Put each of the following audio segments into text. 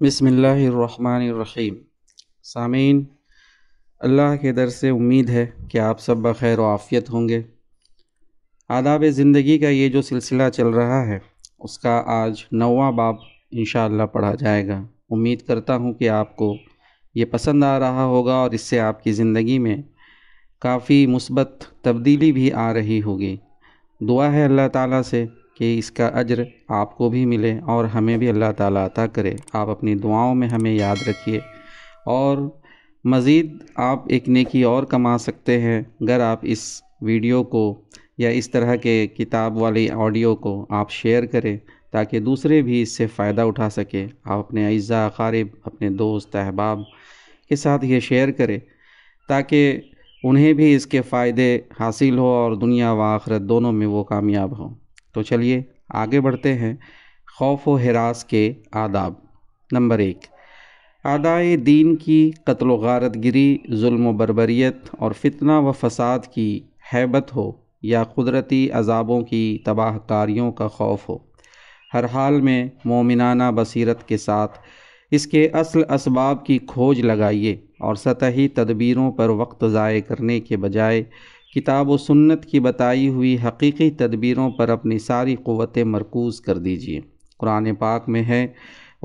बसमीम सामीन, अल्लाह के दर से उम्मीद है कि आप सब बखैर आफ़ियत होंगे। आदाब ज़िंदगी का ये जो सिलसिला चल रहा है, उसका आज नौवा बाब इन पढ़ा जाएगा। उम्मीद करता हूँ कि आपको ये पसंद आ रहा होगा और इससे आपकी ज़िंदगी में काफ़ी मुस्बत तब्दीली भी आ रही होगी। दुआ है अल्लाह ताला से कि इसका अजर आपको भी मिले और हमें भी अल्लाह ताला अता करे। आप अपनी दुआओं में हमें याद रखिए। और मज़ीद आप एक नेकी और कमा सकते हैं। अगर आप इस वीडियो को या इस तरह के किताब वाली ऑडियो को आप शेयर करें ताकि दूसरे भी इससे फ़ायदा उठा सकें। आप अपने अज़ा अकारीब अपने दोस्त, अहबाब के साथ ये शेयर करें ताकि उन्हें भी इसके फ़ायदे हासिल हो और दुनिया व आखरत दोनों में वो कामयाब हों। तो चलिए आगे बढ़ते हैं। खौफ व हरास के आदाब। नंबर एक। आदाए दीन की कत्ल गारतगिरी जुल्म बरबरीत और फितना व फसाद की हैबत हो या कुदरती अजाबों की तबाह कारियों का खौफ हो। हर हाल में मोमिनाना बसीरत के साथ इसके असल इसबाब की खोज लगाइए और सतही तदबीरों पर वक्त ज़ाय करने के बजाय किताब व सुन्नत की बताई हुई हकीकी तदबीरों पर अपनी सारी क़वतें मरकूज़ कर दीजिए। कुरान पाक में है,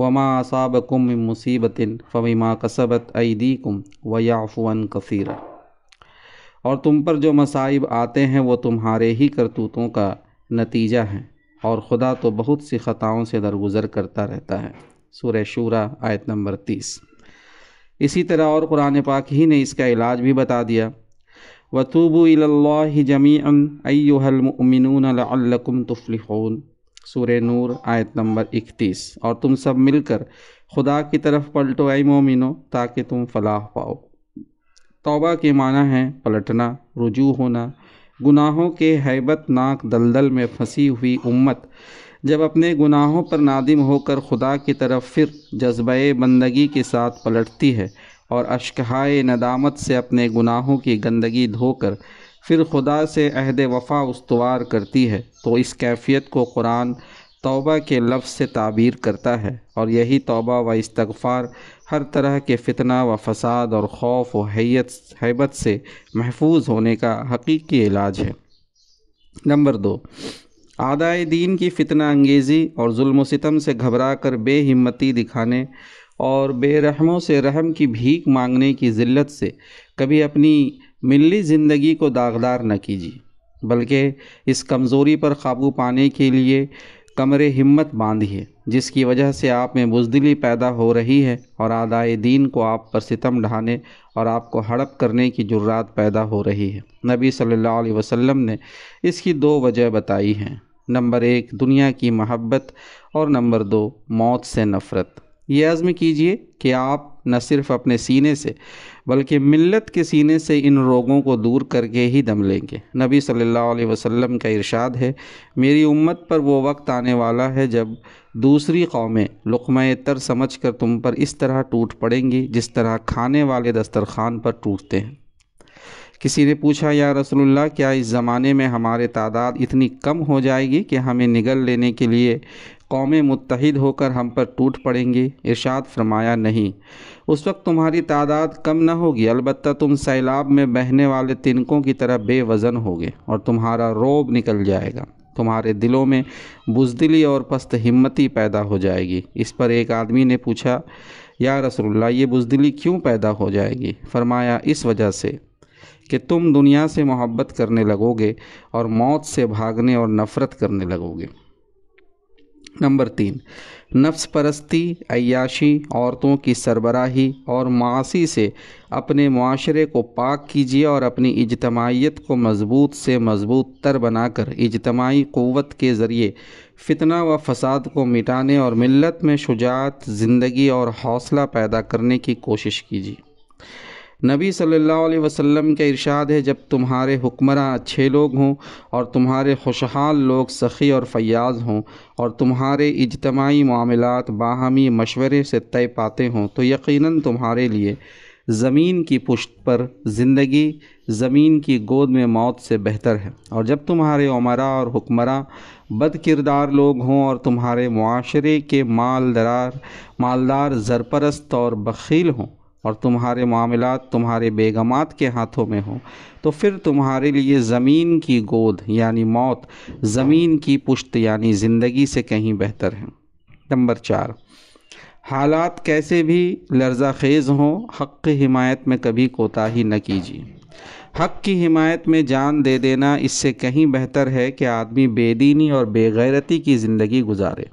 वमा असाबकुम मुसीबत फ़वीमा कसबत कुम व याफ़ुअन कसीरा। और तुम पर जो मसाइब आते हैं, वो तुम्हारे ही करतूतों का नतीजा है, और खुदा तो बहुत सी ख़ताओं से दरगुज़र करता रहता है। सूर शूरा, आयत नंबर तीस। इसी तरह और कुरान पाक ही ने इसका इलाज भी बता दिया। वतूबू जमीअन अय्युहलमिनून तुफलिहून सूर नूर आयत नंबर इकतीस और तुम सब मिलकर खुदा की तरफ़ पलटो आई मोमिनो ताकि तुम फलाह पाओ तौबा के माना है पलटना रुजू होना गुनाहों के हैबत नाक दलदल में फंसी हुई उम्मत जब अपने गुनाहों पर नादिम होकर खुदा की तरफ़ फिर जज्बा बंदगी के साथ पलटती है और अशकहाय नदामत से अपने गुनाहों की गंदगी धोकर फिर खुदा से अहद वफ़ा उस्तवार करती है तो इस कैफियत को कुरान तौबा के लफ्ज़ से ताबीर करता है और यही तौबा व इस्तगफ़ार हर तरह के फितना व फसाद और खौफ व हैबत से महफूज होने का हकीकी इलाज है। नंबर दो, आदाए दीन की फितना अंगेज़ी और जुल्म सितम से घबरा कर बेहिम्मती दिखाने और बेरहमों से रहम की भीख मांगने की ज़िल्लत से कभी अपनी मिली ज़िंदगी को दागदार न कीजिए, बल्कि इस कमज़ोरी पर काबू पाने के लिए कमरे हिम्मत बांधिए, जिसकी वजह से आप में बुजदिली पैदा हो रही है और आदाए दीन को आप पर सितम ढाने और आपको हड़प करने की जुर्रात पैदा हो रही है। नबी सल्लल्लाहु अलैहि वसल्लम ने इसकी दो वजह बताई हैं। नंबर एक, दुनिया की महब्बत, और नंबर दो, मौत से नफ़रत। ये आज़म कीजिए कि आप न सिर्फ़ अपने सीने से, बल्कि मिल्लत के सीने से इन रोगों को दूर करके ही दम लेंगे। नबी सल्लल्लाहु अलैहि वसल्लम का इरशाद है, मेरी उम्मत पर वो वक्त आने वाला है जब दूसरी कौमें लुकमा तर समझ कर तुम पर इस तरह टूट पड़ेंगी जिस तरह खाने वाले दस्तरखान पर टूटते हैं। किसी ने पूछा, या रसोल्ला क्या इस ज़माने में हमारे तादाद इतनी कम हो जाएगी कि हमें निगल लेने के लिए कौमें मुतहद होकर हम पर टूट पड़ेंगी। इरशाद फरमाया, नहीं। उस वक्त तुम्हारी तादाद कम न होगी। अलबत्त तुम सैलाब में बहने वाले तिनकों की तरह बेवज़न होगे और तुम्हारा रोब निकल जाएगा। तुम्हारे दिलों में बुजदिली और पस्त हिम्मती पैदा हो जाएगी। इस पर एक आदमी ने पूछा, या रसोल्ला ये बुजदिली क्यों पैदा हो जाएगी? फरमाया, इस वजह से कि तुम दुनिया से मोहब्बत करने लगोगे और मौत से भागने और नफ़रत करने लगोगे। नंबर तीन। नफ्स परस्ती अयाशी औरतों की सरबराही और मासी से अपने माशरे को पाक कीजिए और अपनी इजतमाहीत को मज़बूत से मज़बूत तर बनाकर इजतमाही क़वत के ज़रिए फितना व फसाद को मिटाने और मिलत में शुजात, ज़िंदगी और हौसला पैदा करने की कोशिश कीजिए। नबी सल्लल्लाहु अलैहि वसल्लम का इरशाद है, जब तुम्हारे हुक्मरान अच्छे लोग हों और तुम्हारे खुशहाल लोग सखी और फयाज हों और तुम्हारे इजतमाही मामलात बाहमी मशवरे से तय पाते हों तो यकीनन तुम्हारे लिए ज़मीन की पुष्ट पर ज़िंदगी, ज़मीन की गोद में मौत से बेहतर है। और जब तुम्हारे उमरा और हुक्मरा बद किरदार लोग हों और तुम्हारे माशरे के मालदार मालदार, ज़रपरस्त और बखील हों और तुम्हारे मामलात तुम्हारे बेगमात के हाथों में हों। तो फिर तुम्हारे लिए ज़मीन की गोद, यानी मौत, ज़मीन की पुश्त, यानी ज़िंदगी से कहीं बेहतर है। नंबर चार, हालात कैसे भी लर्जा खेज़ हों, हक़ हिमायत में कभी कोताही न कीजिए। हक़ की हिमायत में जान दे देना इससे कहीं बेहतर है कि आदमी बेदीनी और बेगैरती की ज़िंदगी गुजारे।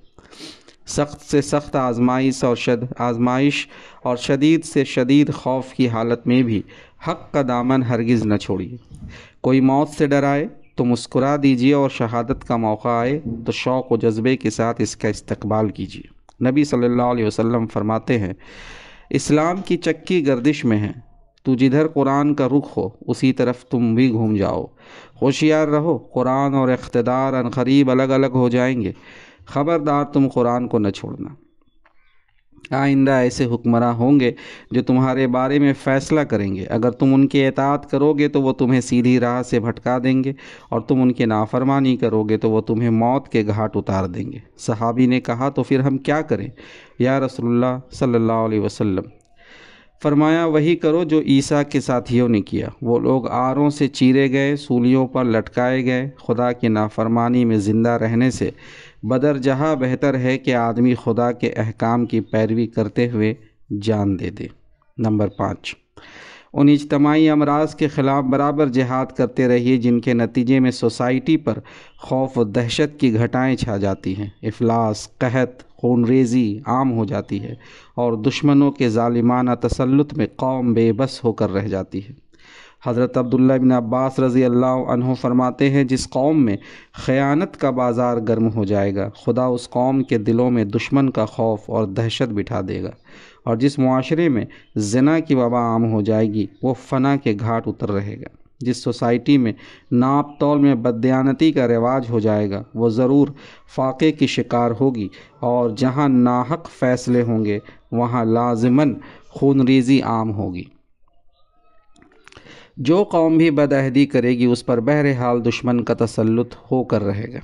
सख्त से सख्त आजमाइश और शद, आजमाइश और शदीद से शदीद खौफ की हालत में भी हक़ का दामन हरगिज़ न छोड़िए। कोई मौत से डराए तो मुस्कुरा दीजिए और शहादत का मौका आए तो शौक़ व जज्बे के साथ इसका इस्तकबाल कीजिए। नबी सल्लल्लाहु अलैहि वसल्लम फरमाते हैं, इस्लाम की चक्की गर्दिश में है, तू जिधर कुरान का रुख हो, उसी तरफ़ तुम भी घूम जाओ। होशियार रहो, कुरान और इख्तदार अनकरीब अलग अलग हो जाएँगे। ख़बरदार तुम कुरान को न छोड़ना। आइंदा ऐसे हुक्मरान होंगे जो तुम्हारे बारे में फ़ैसला करेंगे। अगर तुम उनके एतात करोगे तो वो तुम्हें सीधी राह से भटका देंगे और तुम उनके नाफरमानी करोगे तो वो तुम्हें मौत के घाट उतार देंगे। सहाबी ने कहा तो फिर हम क्या करें? या रसोल्ला अलैहि वसल्लम, फरमाया, वही करो जो ईसा के साथियों ने किया। वो लोग आरों से चीरे गए, सूलियों पर लटकाए गए, खुदा की नाफरमानी में ज़िंदा रहने से बदर जहाँ बेहतर है कि आदमी खुदा के अहकाम की पैरवी करते हुए जान दे दे। नंबर पाँच। उन इजतमाही अमराज के ख़िलाफ़ बराबर जिहाद करते रहिए, जिनके नतीजे में सोसाइटी पर खौफ व दहशत की घटाएँ छा जाती हैं। अफलास कहत खून रेजी आम हो जाती है और दुश्मनों के ालिमाना तसलुत में कौम बेबस होकर रह जाती है। हज़रत अब्दुल्ला बिन अब्बास रज़ी अल्लाह फरमाते हैं, जिस कौम में ख़यानत का बाज़ार गर्म हो जाएगा, खुदा उस कौम के दिलों में दुश्मन का खौफ और दहशत बिठा देगा और जिस माशरे में जना की वबा आम हो जाएगी, वो फना के घाट उतर रहेगा। जिस सोसाइटी में नाप तौल में बदयानती का रिवाज हो जाएगा, वो ज़रूर फाक़े की शिकार होगी और जहाँ नाहक फ़ैसले होंगे, वहाँ लाजमन खूनरेज़ी आम होगी। जो कौम भी बदहदी करेगी, उस पर बहरहाल दुश्मन का तसल्लुत होकर रहेगा।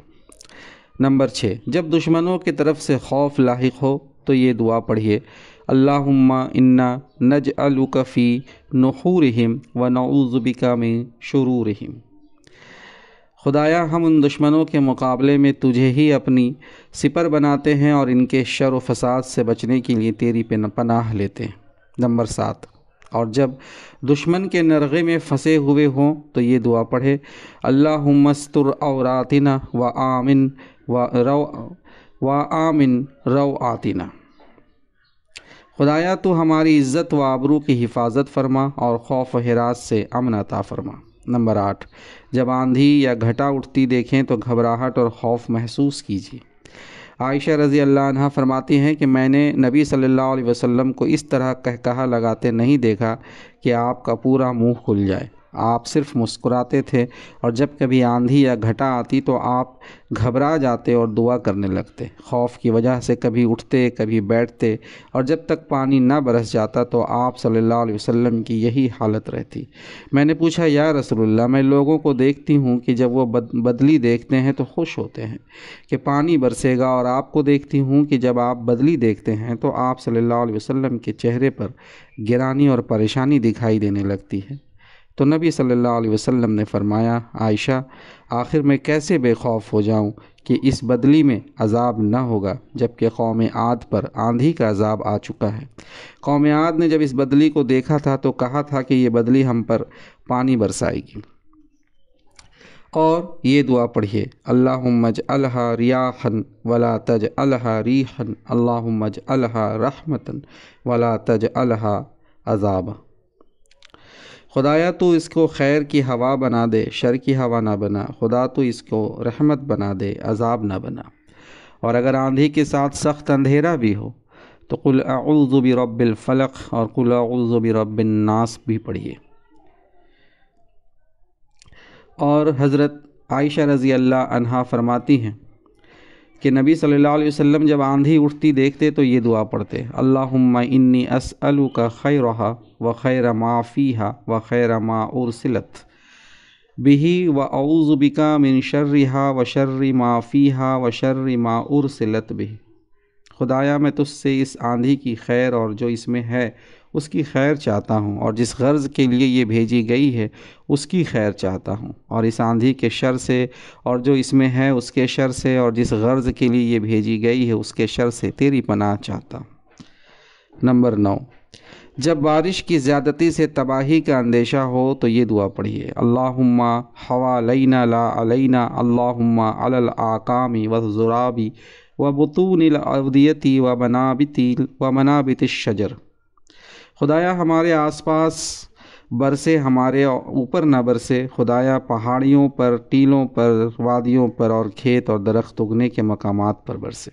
नंबर छः जब दुश्मनों की तरफ़ से खौफ लाक हो तो ये दुआ पढ़िए, अल्लाहुम्मा इन्ना नज अलुकफ़ी नहूरहिम व नऊज़ुबिका में शुरूरहिम। खुदाया, हम उन दुश्मनों के मुकाबले में तुझे ही अपनी सिपर बनाते हैं और इनके शर व फसाद से बचने के लिए तेरी पे पनाह लेते हैं। नंबर सात और जब दुश्मन के नरगे में फंसे हुए हों तो ये दुआ पढ़े अल्लाह मस्तुर औरातिना व आमिन व रव व आमिन रव आतिना खुदाया तो हमारी इज़्ज़त व आबरू की हिफाजत फरमा और खौफ हरास से अमन अता फरमा। नंबर आठ, जब आंधी या घटा उठती देखें तो घबराहट और खौफ महसूस कीजिए। आयशा रज़ी अल्लाह फरमाती हैं कि मैंने नबी सल्लल्लाहु अलैहि वसल्लम को इस तरह कह कहा लगाते नहीं देखा कि आपका पूरा मुँह खुल जाए। आप सिर्फ़ मुस्कुराते थे और जब कभी आंधी या घटा आती तो आप घबरा जाते और दुआ करने लगते। खौफ की वजह से कभी उठते कभी बैठते और जब तक पानी ना बरस जाता तो आप सल्लल्लाहु अलैहि वसल्लम की यही हालत रहती। मैंने पूछा या रसोल्ला मैं लोगों को देखती हूँ कि जब वो बद, बदली देखते हैं तो खुश होते हैं कि पानी बरसेगा और आपको देखती हूँ कि जब आप बदली देखते हैं तो आप सल्लल्लाहु अलैहि वसल्लम के चेहरे पर गिरानी और परेशानी दिखाई देने लगती है। तो नबी सल्लल्लाहु अलैहि वसल्लम ने फरमाया, आयशा, आखिर मैं कैसे बेखौफ हो जाऊँ कि इस बदली में अजाब न होगा, जबकि कौम आद पर आंधी का अजाब आ चुका है? कौम आद ने जब इस बदली को देखा था तो कहा था कि ये बदली हम पर पानी बरसाएगी। और ये दुआ पढ़िए अल्लाहुम्मज अलहा रियाहन वला तज अलहा रीहन अल्लाहुम्मज अलहा रहमतन वला तज अलहा अजाबा। खुदाया तो इसको खैर की हवा बना दे, शर की हवा ना बना। खुदा तो इसको रहमत बना दे, अजाब ना बना। और अगर आंधी के साथ सख्त अंधेरा भी हो तो कुल अऊज़ुबी रब्बिल फ़लक और कुल अऊज़ुबी रब्बिन नास भी पढ़िए। और हज़रत आयशा रज़ी अल्लाह अनहा फरमाती हैं कि नबी सल्लल्लाहु अलैहि वसल्लम जब आंधी उठती देखते तो ये दुआ पढ़ते, अल्लाहुम्मा इन्नी असअलु का खैरहा व खैर माफ़ीहा व खैर मा उरसिलत बिही व औज़ुबिका मिन शर्रिहा व शर्रि माफ़ीहा व शर्रि मा उरसिलत बिही। खुदाया, मैं तुझसे इस आंधी की खैर और जो इसमें है उसकी खैर चाहता हूँ और जिस गर्ज़ के लिए ये भेजी गई है, उसकी खैर चाहता हूँ। और इस आंधी के शर से और जो इसमें है उसके शर से और जिस गर्ज़ के लिए ये भेजी गई है उसके शर से तेरी पनाह चाहता हूँ। नंबर नौ, जब बारिश की ज़्यादती से तबाही का अंदेशा हो तो ये दुआ पढ़िए। अल्लाहुम्मा हवा लईना ला अलैना, अल्लाहुम्मा अलल आकामी व ज़ुराबी व बतून अवदियती व बनाबिती व मनाबित शजर। खुदाया हमारे आसपास, बरसे हमारे ऊपर न बरसे। खुदाया पहाड़ियों पर, टीलों पर, वादियों पर और खेत और दरख्त उगने के मकाम पर बरसे।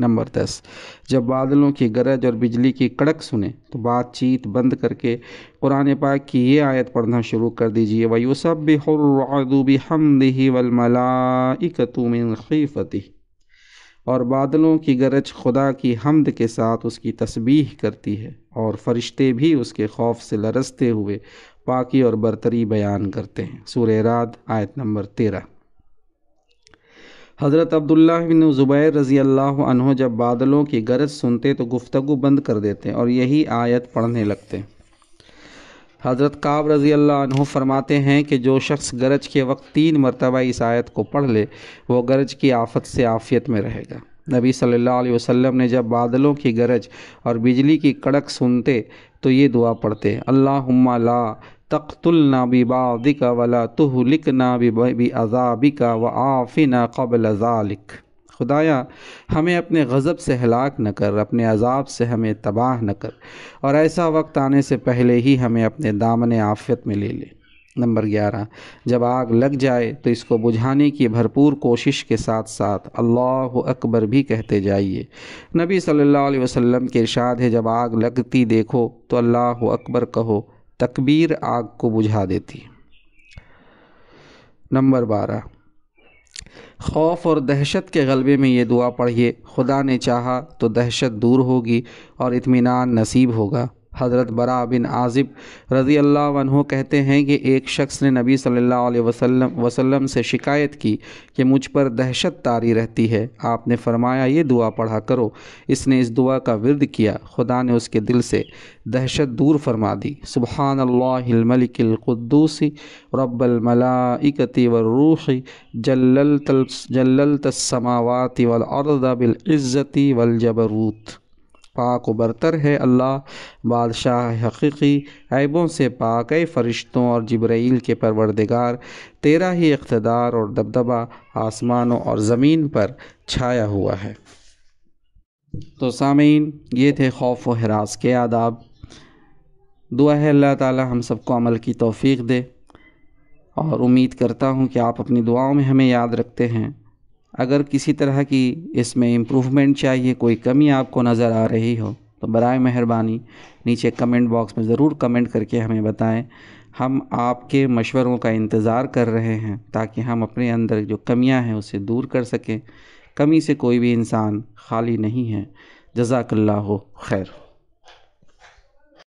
नंबर दस, जब बादलों की गरज और बिजली की कड़क सुने तो बातचीत बंद करके कुरान पाक की ये आयत पढ़ना शुरू कर दीजिए। वयुसब हमदी वलमलाइकतु मिन खीफती और बादलों की गरज खुदा की हमद के साथ उसकी तस्बीह करती है और फरिश्ते भी उसके खौफ से लरसते हुए पाकी और बरतरी बयान करते हैं। सूर रात, आयत नंबर तेरह। हज़रत अब्दुल्ला बिन ज़ुबैर रज़ी अल्लाह जब बादलों की गरज सुनते तो गुफ्तगु बंद कर देते और यही आयत पढ़ने लगते। हज़रत काब रज़ी अल्लाह फरमाते हैं कि जो शख्स गरज के वक्त तीन मरतबा इस आयत को पढ़ ले, वो गरज की आफत से आफियत में रहेगा। नबी सल्लल्लाहु अलैहि वसल्लम ने जब बादलों की गरज और बिजली की कड़क सुनते तो ये दुआ पढ़ते, अल्लाहुम्मा ला तख्तुलना बिबादिका वला तुहलिकना बि अजाबिका, व आफिना कबल ज़ालिक। खुदाया, हमें अपने गज़ब से हलाक न कर, अपने अजाब से हमें तबाह न कर, और ऐसा वक्त आने से पहले ही हमें अपने दामन आफियत में ले ले। नंबर ग्यारह, जब आग लग जाए तो इसको बुझाने की भरपूर कोशिश के साथ साथ अल्लाह अकबर भी कहते जाइए। नबी सल्लल्लाहु अलैहि वसल्लम के इरशाद है, जब आग लगती देखो तो अल्लाह अकबर कहो, तकबीर आग को बुझा देती। नंबर बारह खौफ और दहशत के गलबे में ये दुआ पढ़िए, खुदा ने चाहा तो दहशत दूर होगी और इत्मीनान नसीब होगा। हज़रत बरा बिन आज़िब रज़ी अल्लाह कहते हैं कि एक शख्स ने नबी सल्लल्लाहु अलैहि वसल्लम वसल्लम से शिकायत की कि मुझ पर दहशत तारी रहती है। आपने फरमाया, ये दुआ पढ़ा करो। इसने इस दुआ का विरद किया। खुदा ने उसके दिल से दहशत दूर फरमा दी। सुबहान अल्लामलिकदूसी रब्बलमलाइकती वरूही जल्लल जल्लल तस्समावाति वल अर्द बिल इज़्ज़ती पाक बरतर है अल्लाह। बादशाह हकीकी ऐबों से पाक फ़रिश्तों और जब्राइल के परवरदिगार। तेरा ही इक़्तदार और दबदबा आसमानों और ज़मीन पर छाया हुआ है। तो सामीन, ये थे खौफ व हरास के आदाब। दुआ है, अल्लाह ताला हम सबको अमल की तौफीक दे। और उम्मीद करता हूँ कि आप अपनी दुआओं में हमें याद रखते हैं। अगर किसी तरह की इसमें इम्प्रूवमेंट चाहिए, कोई कमी आपको नज़र आ रही हो तो बर मेहरबानी। नीचे कमेंट बॉक्स में ज़रूर कमेंट करके हमें बताएँ, हम आपके मशवरों का इंतज़ार कर रहे हैं, ताकि हम अपने अंदर जो कमियाँ हैं उसे दूर कर सकें। कमी से कोई भी इंसान खाली नहीं है। जजाकल्ला खैर।